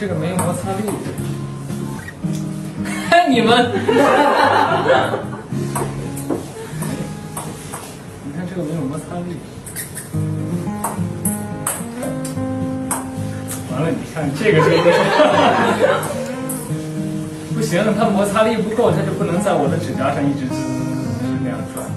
这个没摩擦力。看 你们。你看这个没有摩擦力。完了，你看这个就 不行，它摩擦力不够，它就不能在我的指甲上一直，是那样转。